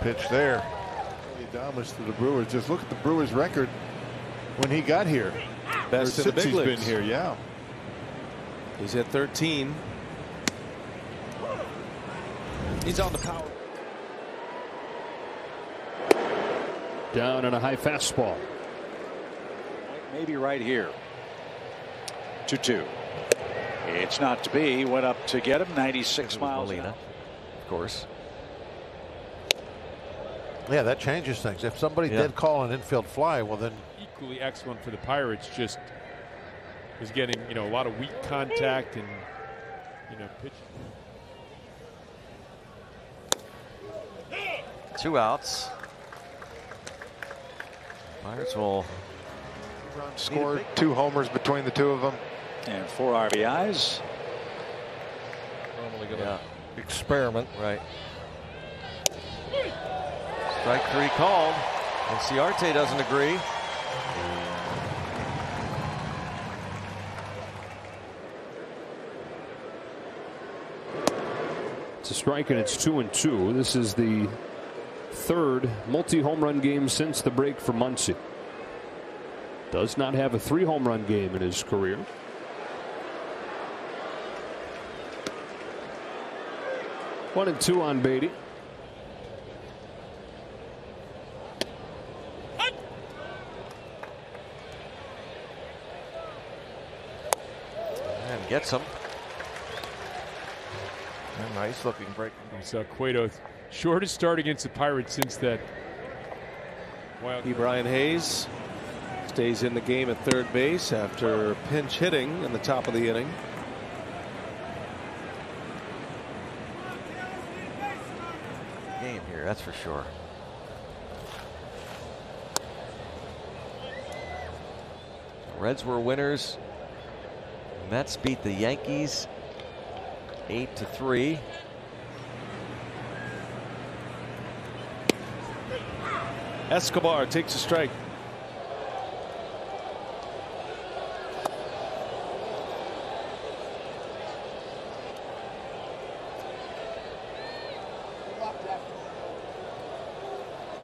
pitch there. Adames to the Brewers. Just look at the Brewers record when he got here. Best in the since big he's leagues. been here, yeah. He's at 13. He's on the power. Down on a high fastball. Maybe right here. 2 2. It's not to be. Went up to get him 96 miles. an Molina, of course. Yeah, that changes things. If somebody Yeah. did call an infield fly, well then equally excellent for the Pirates. Just was getting you know a lot of weak contact and you know pitch. Two outs. Pirates will Scored two homers between the two of them. And four RBIs. Normally yeah, Experiment. right. Strike three called. And Ciarte doesn't agree. It's a strike and it's two and two. This is the third multi home run game since the break for Muncy. Does not have a three home run game in his career. One and two on Beaty. And gets him. A nice looking break. We saw uh, Cueto shortest start against the Pirates since that. Wild E. Brian Hayes stays in the game at third base after pinch hitting in the top of the inning. Game here, that's for sure. Reds were winners. Mets beat the Yankees eight to three. Escobar takes a strike.